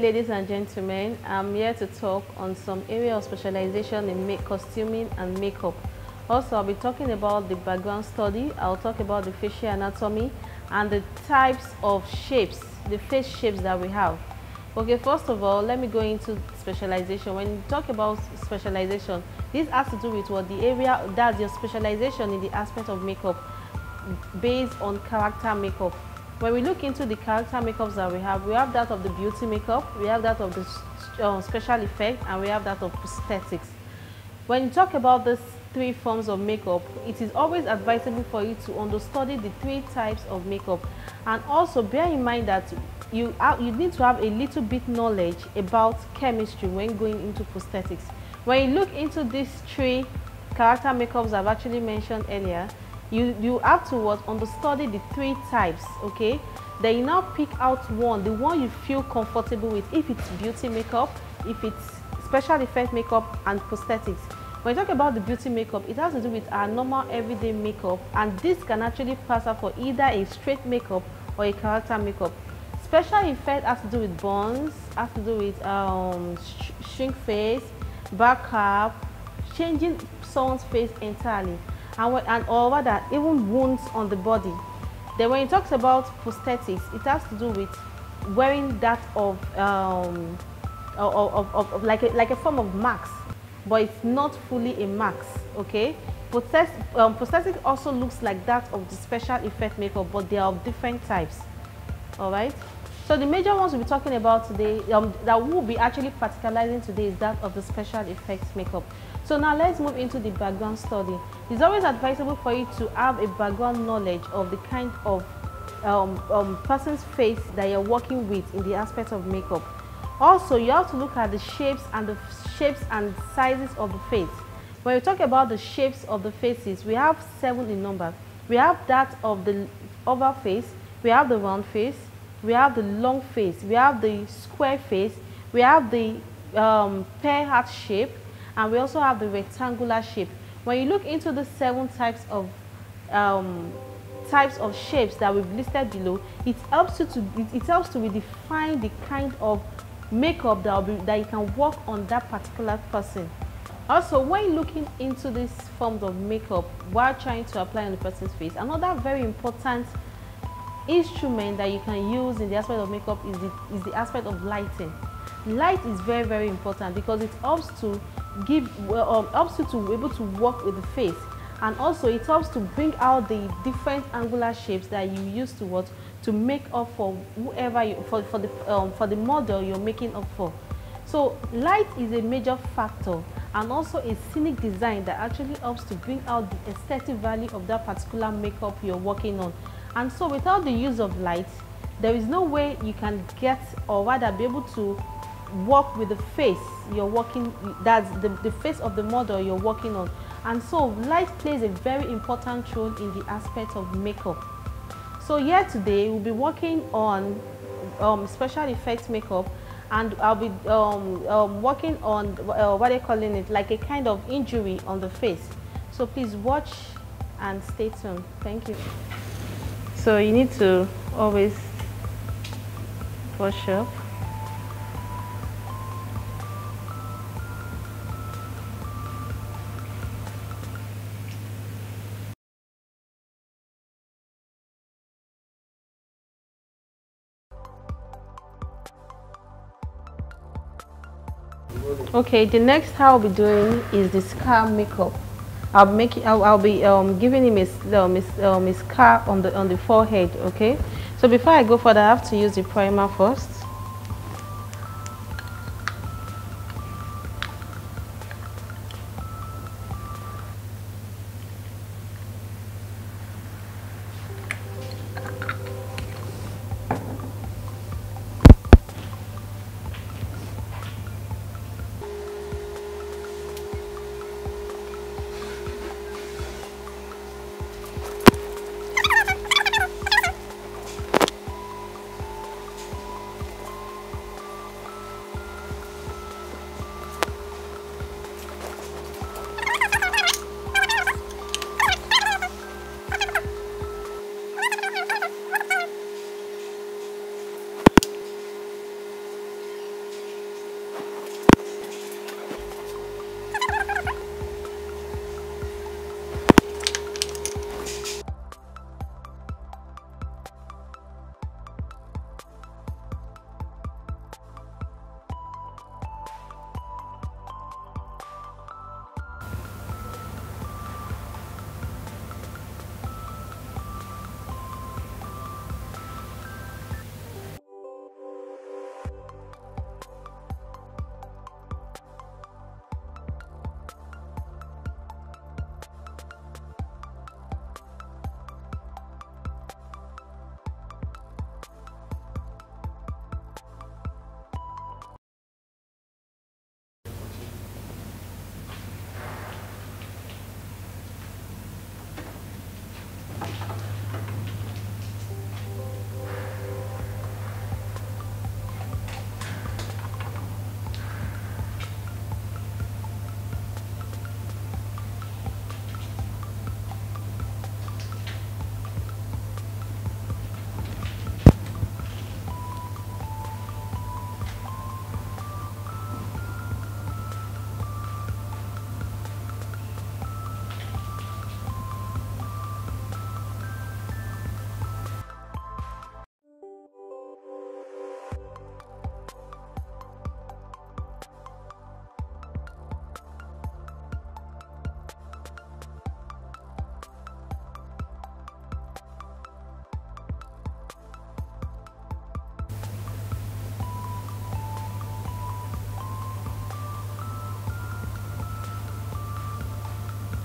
ladies and gentlemen. I'm here to talk on some area of specialization in make costuming and makeup. Also, I'll be talking about the background study. I'll talk about the facial anatomy and the types of shapes, the face shapes that we have. Okay, first of all, let me go into specialization. When you talk about specialization, this has to do with what the area, that's your specialization in the aspect of makeup based on character makeup. When we look into the character makeups that we have, we have that of the beauty makeup, we have that of the uh, special effect, and we have that of prosthetics. When you talk about these three forms of makeup, it is always advisable for you to understudy the three types of makeup. And also bear in mind that you, have, you need to have a little bit knowledge about chemistry when going into prosthetics. When you look into these three character makeups I've actually mentioned earlier, you, you have to what, understudy the three types, okay? Then you now pick out one, the one you feel comfortable with, if it's beauty makeup, if it's special effect makeup and prosthetics. When you talk about the beauty makeup, it has to do with our normal everyday makeup and this can actually pass out for either a straight makeup or a character makeup. Special effect has to do with bones, has to do with um, sh shrink face, back up, changing someone's face entirely, and, and or rather even wounds on the body. Then when it talks about prosthetics, it has to do with wearing that of, um, of, of, of, of like, a, like a form of mask, but it's not fully a mask, okay? Prosthetic, um, prosthetic also looks like that of the special effect makeup, but they are of different types, all right? So the major ones we'll be talking about today, um, that we'll be actually practicalizing today is that of the special effects makeup. So now let's move into the background study. It's always advisable for you to have a background knowledge of the kind of um, um, person's face that you're working with in the aspect of makeup. Also, you have to look at the shapes and the shapes and sizes of the face. When we talk about the shapes of the faces, we have seven in number. We have that of the oval face, we have the round face, we have the long face, we have the square face, we have the um, pear heart shape, and we also have the rectangular shape. When you look into the seven types of um, types of shapes that we've listed below, it helps you to it, helps to redefine the kind of makeup that, be, that you can work on that particular person. Also, when looking into these forms of makeup while trying to apply on the person's face, another very important instrument that you can use in the aspect of makeup is the, is the aspect of lighting. Light is very, very important because it helps to give, um, helps you to be able to work with the face. And also it helps to bring out the different angular shapes that you use to what? To make up for whoever you for, for the um, for the model you're making up for. So light is a major factor and also a scenic design that actually helps to bring out the aesthetic value of that particular makeup you're working on. And so without the use of light, there is no way you can get or rather be able to work with the face you're working, that's the, the face of the model you're working on. And so light plays a very important role in the aspect of makeup. So here today, we'll be working on um, special effects makeup and I'll be um, um, working on uh, what they're calling it, like a kind of injury on the face. So please watch and stay tuned. Thank you. So you need to always wash up. Okay, the next I'll be doing is the scar makeup. I'll make I'll, I'll be um, giving him a, um, um, a scar on the on the forehead. Okay. So before I go further, I have to use the primer first.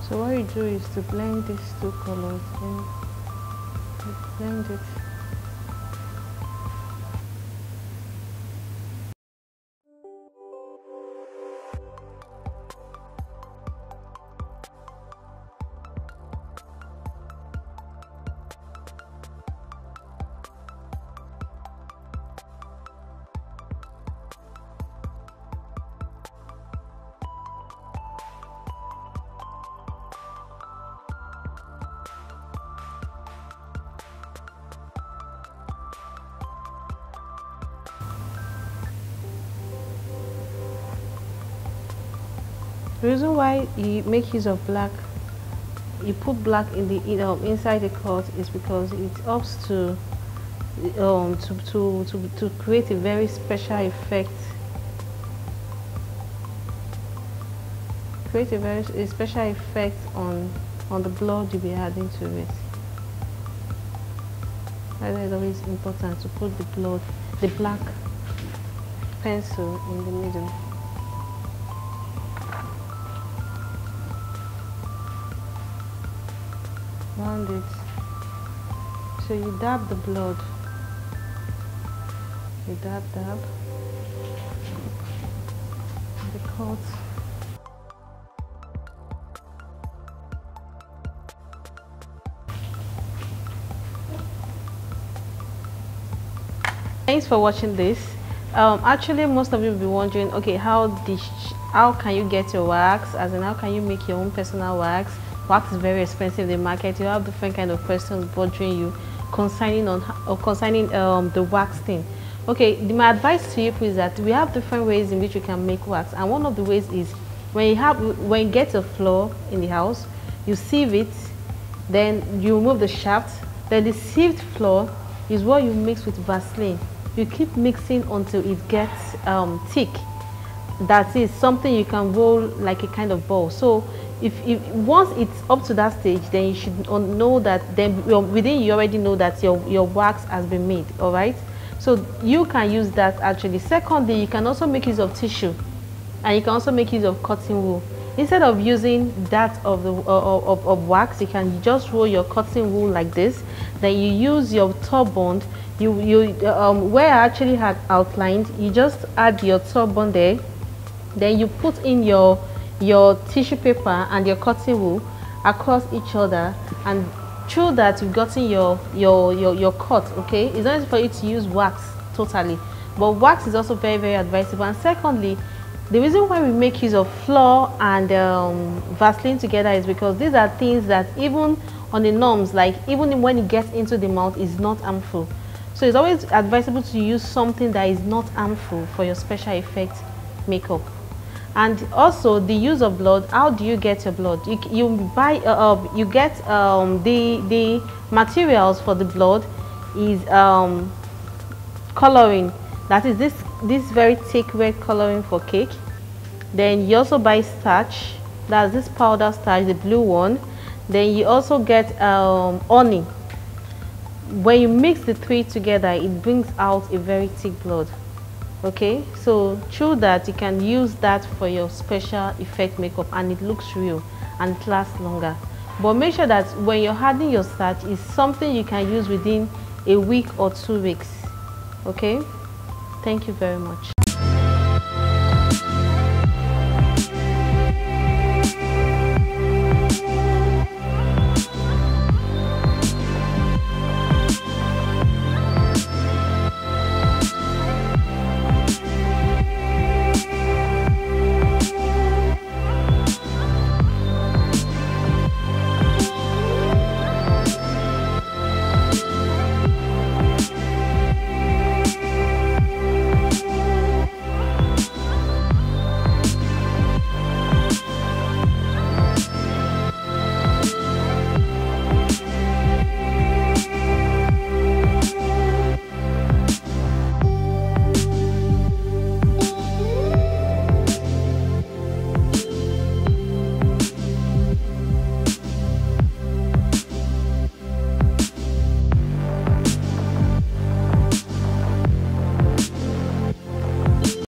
So what you do is to blend these two colors in blend it The reason why you make use of black, you put black in the know, inside the cloth is because it helps to um, to, to, to, to create a very special effect. Create a very a special effect on on the blood you'll be adding to it. That is always important to put the blood the black pencil in the middle around it. So you dab the blood. You dab dab. The cut thanks for watching this. Um, actually most of you will be wondering okay how how can you get your wax? As in how can you make your own personal wax wax is very expensive in the market you have different kind of questions bothering you concerning on or concerning um, the wax thing. Okay the, my advice to you is that we have different ways in which you can make wax and one of the ways is when you have when you get a floor in the house you sieve it then you remove the shaft then the sieved floor is what you mix with vaseline. You keep mixing until it gets um, thick. That is something you can roll like a kind of ball. So if, if once it's up to that stage then you should know that then within you already know that your your wax has been made all right so you can use that actually. Secondly you can also make use of tissue and you can also make use of cotton wool. Instead of using that of the uh, of, of wax you can just roll your cotton wool like this. Then you use your top bond. You you um, where I actually had outlined you just add your top bond there. Then you put in your your tissue paper and your cotton wool across each other and through that you've gotten your your your, your cut okay? It's not for you to use wax totally but wax is also very very advisable. And secondly the reason why we make use of flour and um, Vaseline together is because these are things that even on the norms like even when it gets into the mouth is not harmful. So it's always advisable to use something that is not harmful for your special effect makeup and also the use of blood how do you get your blood? You, you buy uh, uh, you get um, the the materials for the blood is um, coloring. That is this this very thick red coloring for cake. Then you also buy starch. That's this powder starch the blue one. Then you also get um, honey. When you mix the three together it brings out a very thick blood okay so through that you can use that for your special effect makeup and it looks real and it lasts longer. But make sure that when you're adding your starch is something you can use within a week or two weeks. Okay? Thank you very much